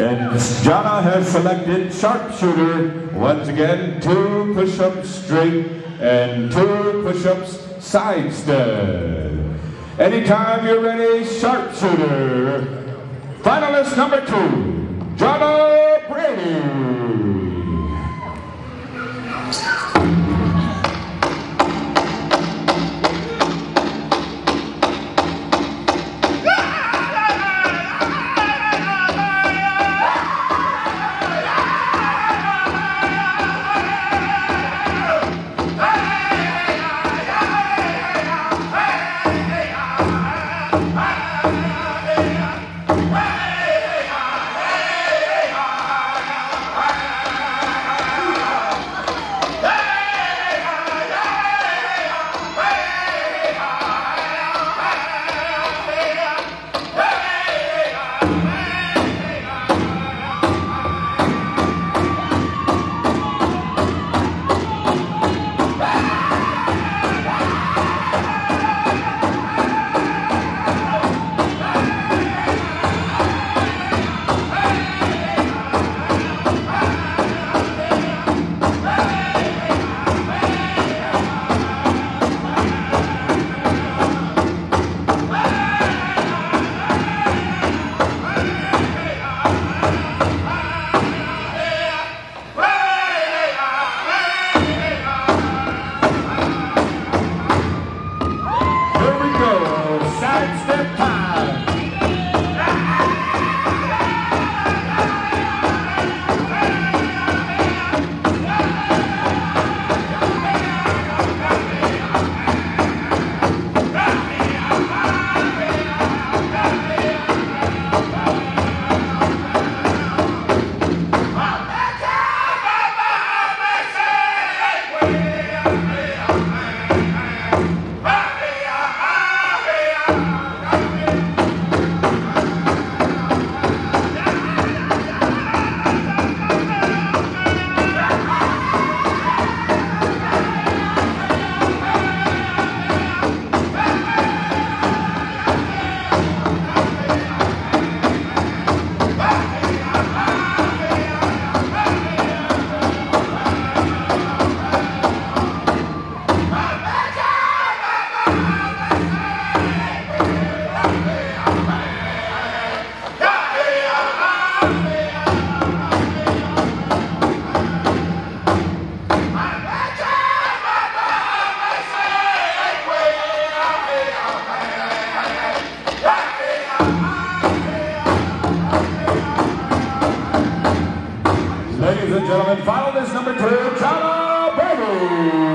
And Jonna has selected sharpshooter. Once again, two push-ups straight and two push-ups side. Anytime you're ready, sharpshooter. Finalist number two, Jonna Brady. and final is number two, Jonna Brady.